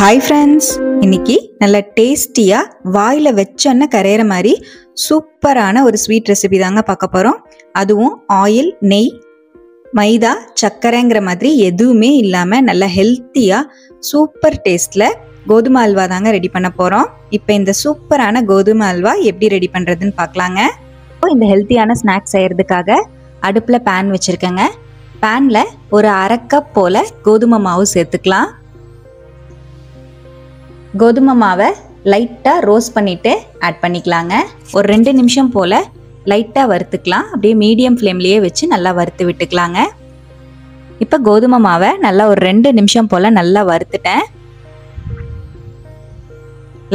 Hi friends இன்னைக்கு நல்ல டேஸ்டியாக வாயில் வச்சோன்ன கரையிற மாதிரி சூப்பரான ஒரு ஸ்வீட் ரெசிபி தாங்க பார்க்க போகிறோம் அதுவும் ஆயில் நெய் மைதா சர்க்கரைங்கிற மாதிரி எதுவுமே இல்லாமல் நல்ல ஹெல்த்தியாக சூப்பர் டேஸ்ட்டில் கோதுமை அல்வா தாங்க ரெடி பண்ண போகிறோம் இப்போ இந்த சூப்பரான கோதுமை அல்வா எப்படி ரெடி பண்ணுறதுன்னு பார்க்கலாங்க. இப்போ இந்த ஹெல்த்தியான ஸ்நாக்ஸ் செய்கிறதுக்காக அடுப்பில் பேன் வச்சுருக்கேங்க. பேனில் ஒரு அரை கப் போல் கோதுமை மாவு சேர்த்துக்கலாம். கோதுமை மாவை லைட்டாக ரோஸ்ட் பண்ணிவிட்டு ஆட் பண்ணிக்கலாங்க. ஒரு ரெண்டு நிமிஷம் போல் லைட்டாக வறுத்துக்கலாம். அப்படியே மீடியம் ஃப்ளேம்லேயே வச்சு நல்லா வறுத்து விட்டுக்கலாங்க. இப்போ கோதுமை மாவை நல்லா ஒரு ரெண்டு நிமிஷம் போல் நல்லா வறுத்துட்டேன்.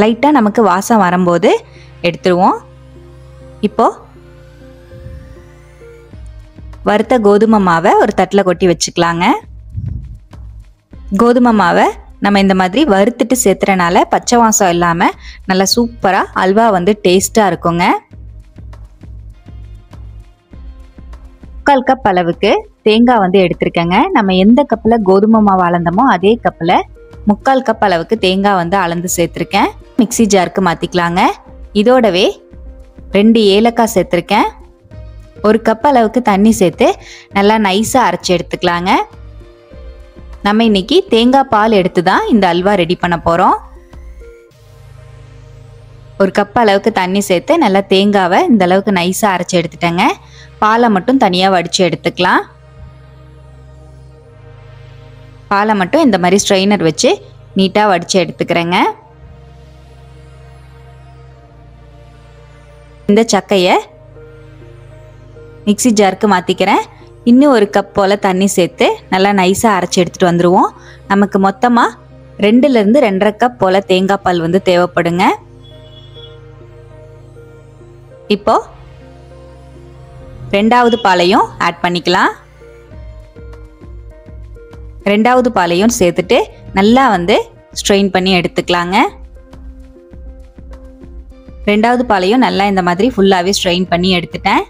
லைட்டாக நமக்கு வாசம் வரும்போது எடுத்துருவோம். இப்போது வறுத்த கோதுமை மாவை ஒரு தட்டில் கொட்டி வச்சுக்கலாங்க. கோதுமை மாவை நம்ம இந்த மாதிரி வறுத்துட்டு சேர்த்துறனால பச்சை வாசம் இல்லாமல் நல்லா சூப்பராக அல்வா வந்து டேஸ்ட்டாக இருக்குங்க. முக்கால் கப் அளவுக்கு தேங்காய் வந்து எடுத்திருக்கேங்க. நம்ம எந்த கப்பில் கோதுமை மாவு அளந்தமோ அதே கப்பில் முக்கால் கப் அளவுக்கு தேங்காய் வந்து அளந்து சேர்த்துருக்கேன். மிக்சி ஜாருக்கு மாற்றிக்கலாங்க இதோடவே ரெண்டு ஏலக்காய் சேர்த்துருக்கேன். ஒரு கப் அளவுக்கு தண்ணி சேர்த்து நல்லா நைஸாக அரைச்சி எடுத்துக்கலாங்க. நம்ம இன்னைக்கு தேங்காய் பால் எடுத்து தான் இந்த அல்வா ரெடி பண்ண போகிறோம் ஒரு கப் அளவுக்கு தண்ணி சேர்த்து நல்லா தேங்காவை இந்த அளவுக்கு நைஸாக அரைச்சி எடுத்துட்டேங்க. பாலை மட்டும் தனியாக வடித்து எடுத்துக்கலாம். பாலை மட்டும் இந்த மாதிரி ஸ்ட்ரெயினர் வச்சு நீட்டாக வடித்து எடுத்துக்கிறேங்க. இந்த சக்கையை மிக்சி ஜாருக்கு மாற்றிக்கிறேன் இன்னும் ஒரு கப் போல் தண்ணி சேர்த்து நல்லா நைஸாக அரைச்சி எடுத்துகிட்டு வந்துடுவோம் நமக்கு மொத்தமாக ரெண்டுலேருந்து ரெண்டரை கப் போல் தேங்காய் பால் வந்து தேவைப்படுங்க. இப்போ ரெண்டாவது பாலையும் ஆட் பண்ணிக்கலாம். ரெண்டாவது பாலையும் சேர்த்துட்டு நல்லா வந்து ஸ்ட்ரெயின் பண்ணி எடுத்துக்கலாங்க. ரெண்டாவது பாலையும் நல்லா இந்த மாதிரி ஃபுல்லாகவே ஸ்ட்ரெயின் பண்ணி எடுத்துட்டேன்.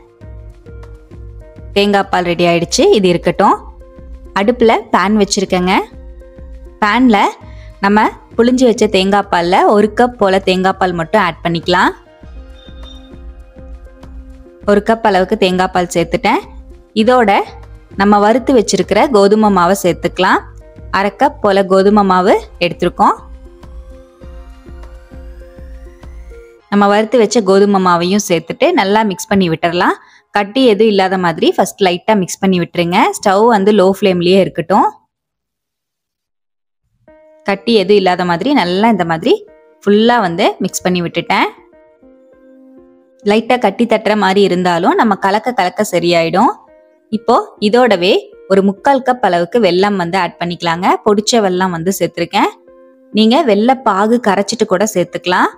தேங்காய் பால் ரெடி ஆயிடுச்சு. இது இருக்கட்டும். அடுப்பில் பேன் வச்சுருக்கேங்க. பேனில் நம்ம புளிஞ்சு வச்ச தேங்காய் பாலில் ஒரு கப் போல் தேங்காய் பால் மட்டும் ஆட் பண்ணிக்கலாம். ஒரு கப் அளவுக்கு தேங்காய் பால் சேர்த்துட்டேன். இதோட நம்ம வறுத்து வச்சுருக்கிற கோதுமை மாவை சேர்த்துக்கலாம். அரை கப் போல் கோதுமை மாவு எடுத்திருக்கோம். நம்ம வறுத்து வச்ச கோதுமை மாவையும் சேர்த்துட்டு நல்லா மிக்ஸ் பண்ணி விட்டுறலாம். கட்டி எதுவும் இல்லாத மாதிரி ஃபர்ஸ்ட் லைட்டாக மிக்ஸ் பண்ணி விட்டுருங்க. ஸ்டவ் வந்து லோ ஃப்ளேம்லேயே இருக்கட்டும். கட்டி எதுவும் இல்லாத மாதிரி நல்லா இந்த மாதிரி ஃபுல்லாக வந்து மிக்ஸ் பண்ணி விட்டுட்டேன். லைட்டாக கட்டி தட்டுற மாதிரி இருந்தாலும் நம்ம கலக்க கலக்க சரியாயிடும். இப்போ இதோடவே ஒரு முக்கால் கப் அளவுக்கு வெல்லம் வந்து ஆட் பண்ணிக்கலாங்க. பொடிச்ச வெல்லம் வந்து சேர்த்துருக்கேன். நீங்கள் வெள்ளை பாகு கரைச்சிட்டு கூட சேர்த்துக்கலாம்.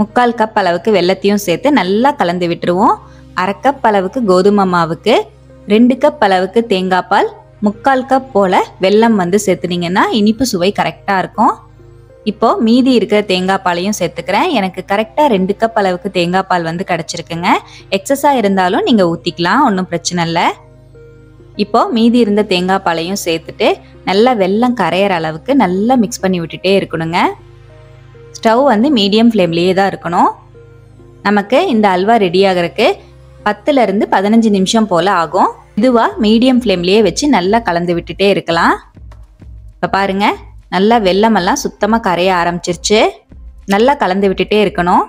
முக்கால் கப் அளவுக்கு வெள்ளத்தையும் சேர்த்து நல்லா கலந்து விட்டுருவோம். அரை கப் அளவுக்கு கோதுமை மாவுக்கு ரெண்டு கப் அளவுக்கு தேங்காய் பால் முக்கால் கப் போல வெல்லம் வந்து சேர்த்துனீங்கன்னா இனிப்பு சுவை கரெக்டாக இருக்கும். இப்போ மீதி இருக்கிற தேங்காய் பாலையும் சேர்த்துக்கிறேன். எனக்கு கரெக்டாக ரெண்டு கப் அளவுக்கு தேங்காய் பால் வந்து கிடச்சிருக்குங்க. எக்ஸஸாக இருந்தாலும் நீங்கள் ஊற்றிக்கலாம் ஒன்றும் பிரச்சனை இல்லை. இப்போ மீதி இருந்த தேங்காய் பாலையும் சேர்த்துட்டு நல்லா வெல்லம் கரையிற அளவுக்கு நல்லா மிக்ஸ் பண்ணி விட்டுட்டே இருக்கணுங்க. ஸ்டவ் வந்து மீடியம் ஃப்ளேம்லேயே தான் இருக்கணும். நமக்கு இந்த அல்வா ரெடி ஆகிறதுக்கு பத்துலேருந்து பதினஞ்சு நிமிஷம் போல் ஆகும். இதுவாக மீடியம் ஃப்ளேம்லேயே வச்சு நல்லா கலந்து விட்டுட்டே இருக்கலாம். இப்போ பாருங்கள் நல்லா வெள்ளமெல்லாம் சுத்தமாக கரைய ஆரம்பிச்சிருச்சு. நல்லா கலந்து விட்டுட்டே இருக்கணும்.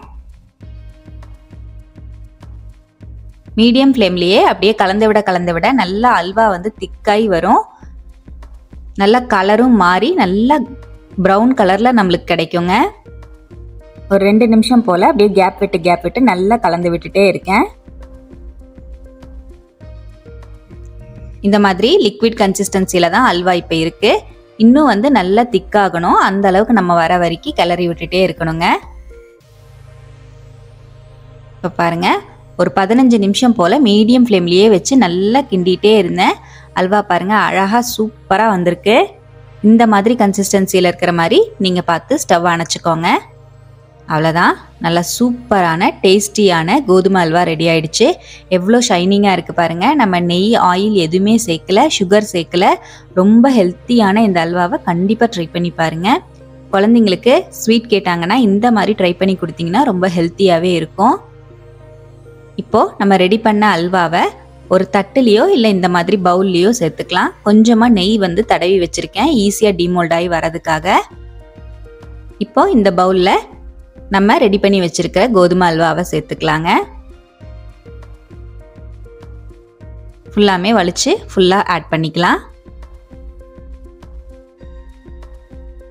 மீடியம் ஃப்ளேம்லேயே அப்படியே கலந்து விட கலந்து விட நல்லா அல்வா வந்து திக்காய் வரும். நல்லா கலரும் மாறி நல்லா ப்ரௌன் கலரில் நம்மளுக்கு கிடைக்குங்க. ஒரு ரெண்டு நிமிஷம் போல் அப்படியே கேப் விட்டு கேப் விட்டு நல்லா கலந்து விட்டுட்டே இருக்கேன். இந்த மாதிரி லிக்விட் கன்சிஸ்டன்சியில் தான் அல்வா இப்போ இருக்குது இன்னும் வந்து நல்லா திக்காகணும் அந்த அளவுக்கு நம்ம வர வரைக்கும் கிளறி விட்டுட்டே இருக்கணுங்க. இப்போ பாருங்க. ஒரு பதினஞ்சு நிமிஷம் போல் மீடியம் ஃப்ளேம்லேயே வச்சு நல்லா கிண்டிகிட்டே இருந்தேன். அல்வா பாருங்க அழகாக சூப்பராக வந்திருக்கு. இந்த மாதிரி கன்சிஸ்டன்சியில் இருக்கிற மாதிரி நீங்கள் பார்த்து ஸ்டவ் அணைச்சிக்கோங்க. அவ்வளோதான் நல்லா சூப்பரான டேஸ்டியான கோதுமை அல்வா ரெடி ஆயிடுச்சு. எவ்வளோ ஷைனிங்காக இருக்குது பாருங்கள் நம்ம நெய் ஆயில் எதுவுமே சேர்க்கல சுகர் சேர்க்கல. ரொம்ப ஹெல்த்தியான இந்த அல்வாவை கண்டிப்பாக ட்ரை பண்ணி பாருங்கள் குழந்தைங்களுக்கு ஸ்வீட் கேட்டாங்கன்னா இந்த மாதிரி ட்ரை பண்ணி கொடுத்தீங்கன்னா ரொம்ப ஹெல்த்தியாகவே இருக்கும். இப்போது நம்ம ரெடி பண்ண அல்வாவை ஒரு தட்டுலேயோ இல்லை இந்த மாதிரி பவுல்லையோ சேர்த்துக்கலாம். கொஞ்சமாக நெய் வந்து தடவி வச்சுருக்கேன். ஈஸியாக டிமோல்ட் ஆகி வரதுக்காக இப்போ இந்த பவுலில் நம்ம ரெடி பண்ணி வச்சிருக்கிற கோதுமை அல்வாவை சேர்த்துக்கலாங்க. ஃபுல்லாமே வலிச்சு ஃபுல்லாக ஆட் பண்ணிக்கலாம்.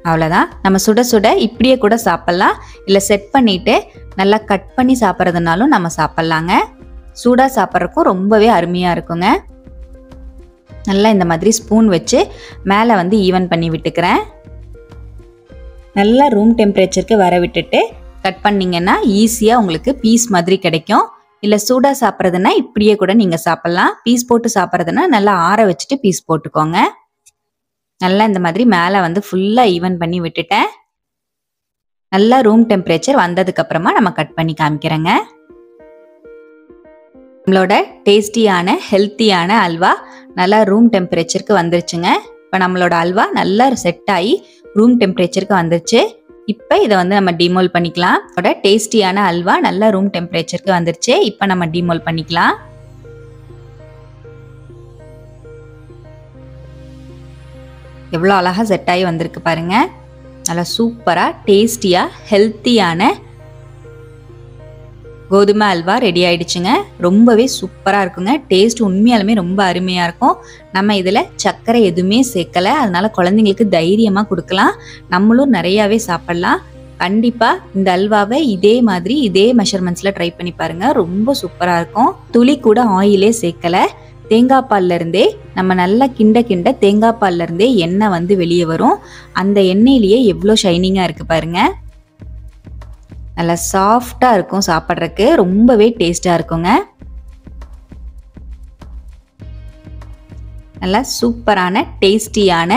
அவ்வளோதான் நம்ம சுட சுட இப்படியே கூட சாப்பிட்லாம். இல்லை செட் பண்ணிவிட்டு நல்லா கட் பண்ணி சாப்பிட்றதுனாலும் நம்ம சாப்பிட்லாங்க. சூடாக சாப்பிட்றக்கும் ரொம்பவே அருமையாக இருக்குங்க. நல்லா இந்த மாதிரி ஸ்பூன் வச்சு மேலே வந்து ஈவன் பண்ணி விட்டுக்கிறேன். நல்லா ரூம் டெம்பரேச்சருக்கு வர விட்டுட்டு கட் பண்ணிங்கன்னா ஈஸியாக உங்களுக்கு பீஸ் மாதிரி கிடைக்கும். இல்லை சூடாக சாப்பிட்றதுனா இப்படியே கூட நீங்கள் சாப்பிட்லாம். பீஸ் போட்டு சாப்பிட்றதுனா நல்லா ஆற வச்சுட்டு பீஸ் போட்டுக்கோங்க. நல்லா இந்த மாதிரி மேலே வந்து ஃபுல்லாக ஈவன் பண்ணி விட்டுட்டேன். நல்லா ரூம் டெம்பரேச்சர் வந்ததுக்கப்புறமா நம்ம கட் பண்ணி காமிக்கிறேங்க. நம்மளோட டேஸ்டியான ஹெல்த்தியான அல்வா நல்லா ரூம் டெம்பரேச்சருக்கு வந்துருச்சுங்க. இப்போ நம்மளோட அல்வா நல்லா செட் ஆகி ரூம் டெம்பரேச்சருக்கு வந்துருச்சு. இப்போ இதை வந்து நம்ம டிமோல் பண்ணிக்கலாம். அதோட டேஸ்டியான அல்வா நல்லா ரூம் டெம்பரேச்சருக்கு வந்துருச்சு. இப்போ நம்ம டிமோல் பண்ணிக்கலாம். எவ்வளோ அழகாக செட் ஆகி வந்திருக்கு பாருங்கள் நல்லா சூப்பராக டேஸ்டியாக ஹெல்த்தியான கோதுமை அல்வா ரெடி ஆயிடுச்சுங்க. ரொம்பவே சூப்பராக இருக்குங்க. டேஸ்ட் உண்மையாலுமே ரொம்ப அருமையாக இருக்கும். நம்ம இதில் சர்க்கரை எதுவுமே சேர்க்கலை. அதனால குழந்தைங்களுக்கு தைரியமாக கொடுக்கலாம். நம்மளும் நிறையாவே சாப்பிட்லாம். கண்டிப்பாக இந்த அல்வாவை இதே மாதிரி இதே மெஷர்மெண்ட்ஸில் ட்ரை பண்ணி பாருங்கள் ரொம்ப சூப்பராக இருக்கும். துளி கூட ஆயிலே சேர்க்கலை. தேங்காய் பால்லேருந்தே நம்ம நல்லா கிண்ட கிண்ட தேங்காய் பால்லேருந்தே எண்ணெய் வந்து வெளியே வரும். அந்த எண்ணெயிலேயே எவ்வளோ ஷைனிங்காக இருக்குது பாருங்கள் நல்லா சாஃப்டாக இருக்கும் சாப்பிட்றதுக்கு. ரொம்பவே டேஸ்டாக இருக்குங்க. நல்லா சூப்பரான டேஸ்டியான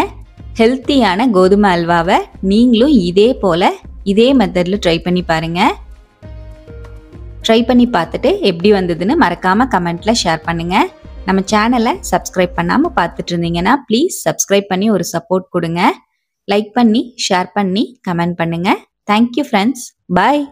ஹெல்த்தியான கோதுமை அல்வாவை நீங்களும் இதே போல் இதே மெத்தடில் ட்ரை பண்ணி பாருங்கள் ட்ரை பண்ணி பார்த்துட்டு எப்படி வந்ததுன்னு மறக்காமல் கமெண்ட்டில் ஷேர் பண்ணுங்கள் நம்ம சேனலை சப்ஸ்கிரைப் பண்ணாமல் பார்த்துட்டு இருந்தீங்கன்னா ப்ளீஸ் சப்ஸ்கிரைப் பண்ணி ஒரு சப்போர்ட் கொடுங்க. லைக் பண்ணி ஷேர் பண்ணி கமெண்ட் பண்ணுங்கள் தேங்க்யூ ஃப்ரெண்ட்ஸ் பாய்